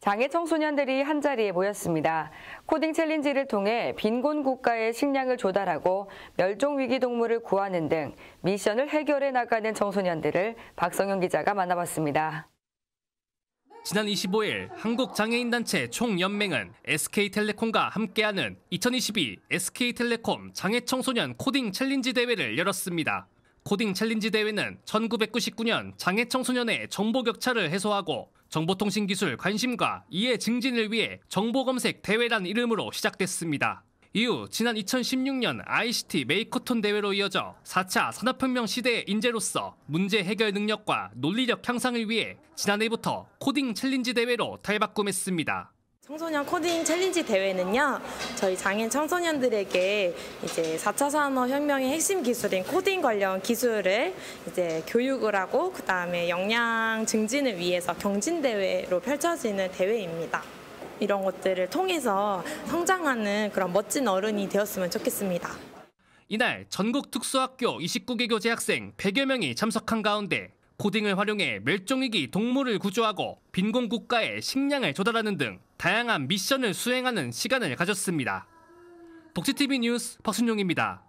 장애 청소년들이 한자리에 모였습니다. 코딩 챌린지를 통해 빈곤 국가의 식량을 조달하고 멸종 위기 동물을 구하는 등 미션을 해결해 나가는 청소년들을 박성용 기자가 만나봤습니다. 지난 25일 한국장애인단체 총연맹은 SK텔레콤과 함께하는 2022 SK텔레콤 장애청소년 코딩 챌린지 대회를 열었습니다. 코딩 챌린지 대회는 1999년 장애청소년의 정보 격차를 해소하고 정보통신기술 관심과 이해 증진을 위해 정보검색 대회란 이름으로 시작됐습니다. 이후 지난 2016년 ICT 메이커톤 대회로 이어져 4차 산업혁명 시대의 인재로서 문제 해결 능력과 논리력 향상을 위해 지난해부터 코딩 챌린지 대회로 탈바꿈했습니다. 청소년 코딩 챌린지 대회는요, 저희 장애인 청소년들에게 이제 4차 산업혁명의 핵심 기술인 코딩 관련 기술을 이제 교육을 하고, 그 다음에 역량 증진을 위해서 경진대회로 펼쳐지는 대회입니다. 이런 것들을 통해서 성장하는 그런 멋진 어른이 되었으면 좋겠습니다. 이날 전국 특수학교 29개 교 재 학생 100여 명이 참석한 가운데 코딩을 활용해 멸종위기 동물을 구조하고 빈곤 국가에 식량을 조달하는 등 다양한 미션을 수행하는 시간을 가졌습니다. 독지TV 뉴스 박순용입니다.